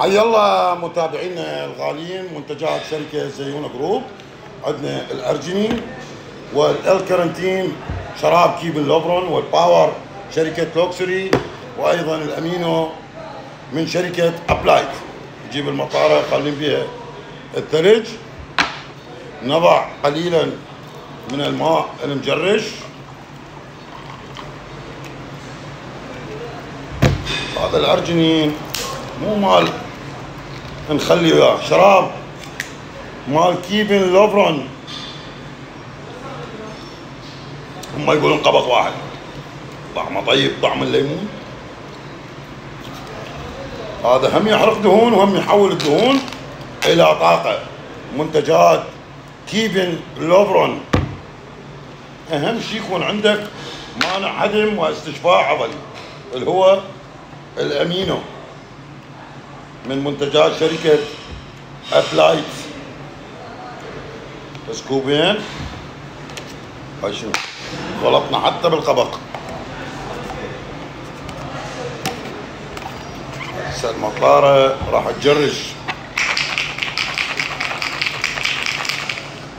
حي الله متابعينا الغاليين منتجات شركة زيون جروب. عندنا الأرجينين وال L-carnitine شراب كيفن ليفرون وال power شركة لوكسري وأيضا الأمينو من شركة ابلايت نجيب المطارة خلين بها الثلج. نضع قليلا من الماء المجرش. هذا الأرجينين مو مال نخلي وياه شراب مال كيفن لوفرون. هم يقولون قبض واحد. طعمه طيب طعم الليمون. هذا هم يحرق دهون وهم يحول الدهون إلى طاقة. منتجات كيفن لوفرون. أهم شيء يكون عندك مانع هدم واستشفاء عضلي اللي هو الأمينو. من منتجات شركة ابلايت سكوبين هاي شنو؟ غلطنا حتى بالقبق هسه المطارة راح تجرش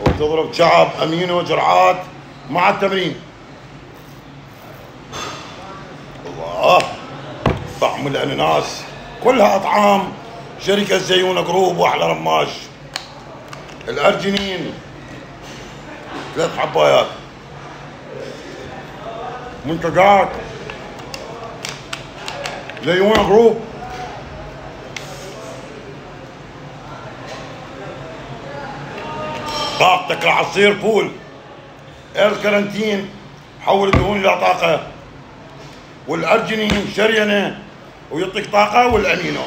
وتضرب شعب أمينو جرعات مع التمرين. الله. طعم الاناناس كلها أطعام. شركة زيونه جروب وأحلى رماش. الارجينين ثلاث حبايات. منتجات. زيونه جروب. طاقتك راح تصير full ال carnitine حول الدهون إلى طاقة. والارجينين شرينه ويعطيك طاقة والامينو